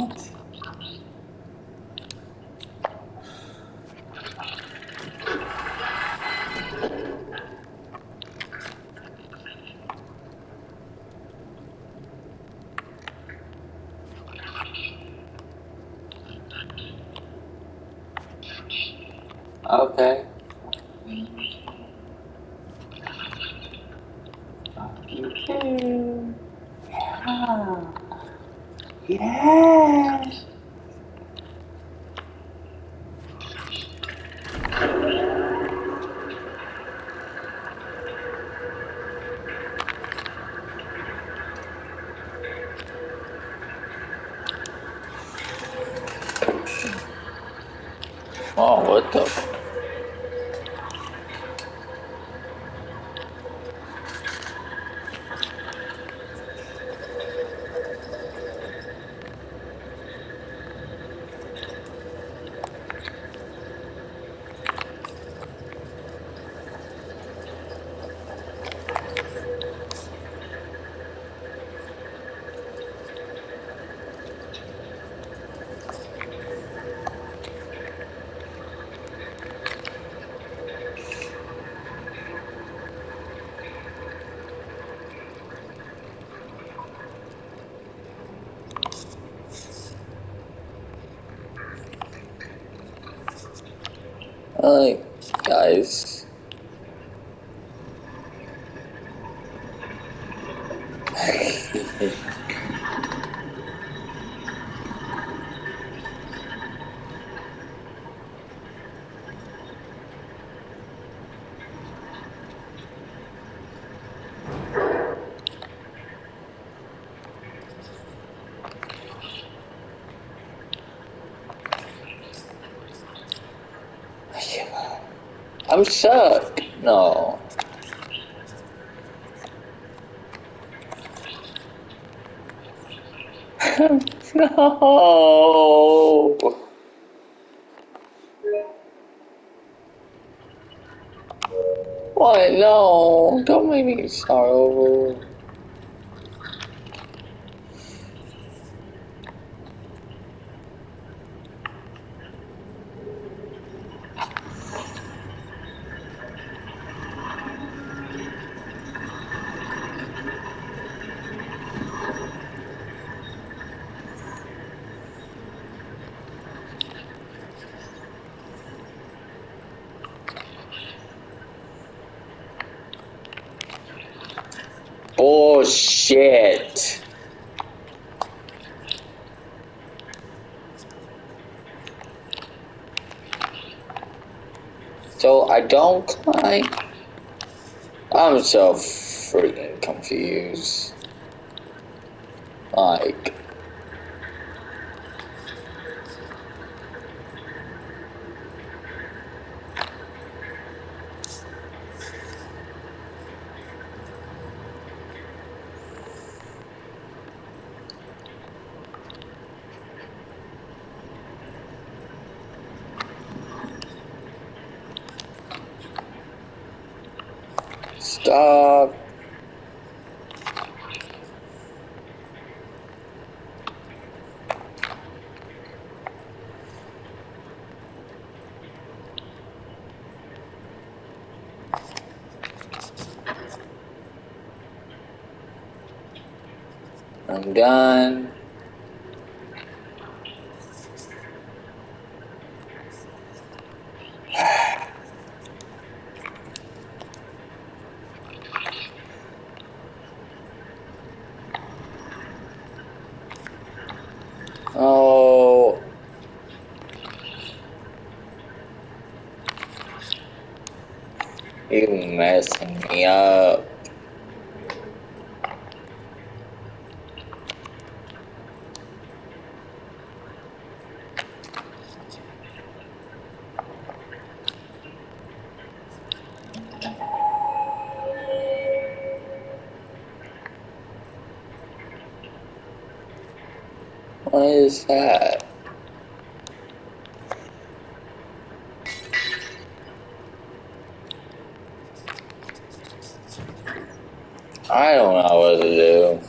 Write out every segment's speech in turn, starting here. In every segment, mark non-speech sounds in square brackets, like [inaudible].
Okay. Okay. Yeah. Yes. Oh, what the? Like, guys. I'm shook. No. [laughs] no. What? No. Don't make me start over. Oh shit. So I don't climb. I'm so freaking confused. Like. Stop. I'm done. Oh. You messing me up. What is that? I don't know what to do.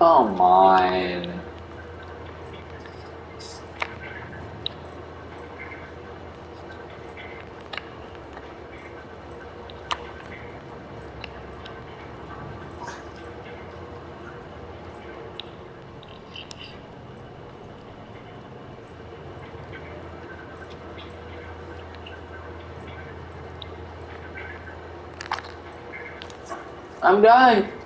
Come on. I'm done.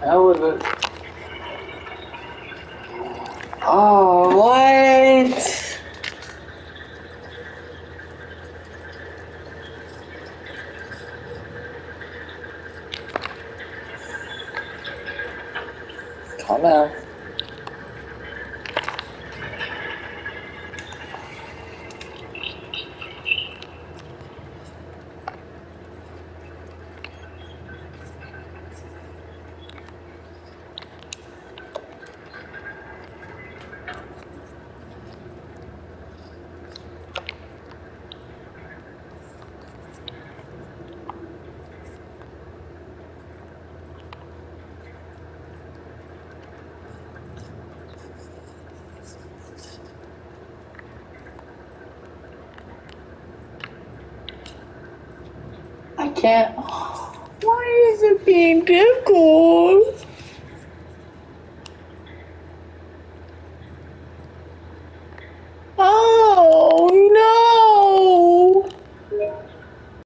How was it? Oh, what? Come out. Can't. Why is it being difficult?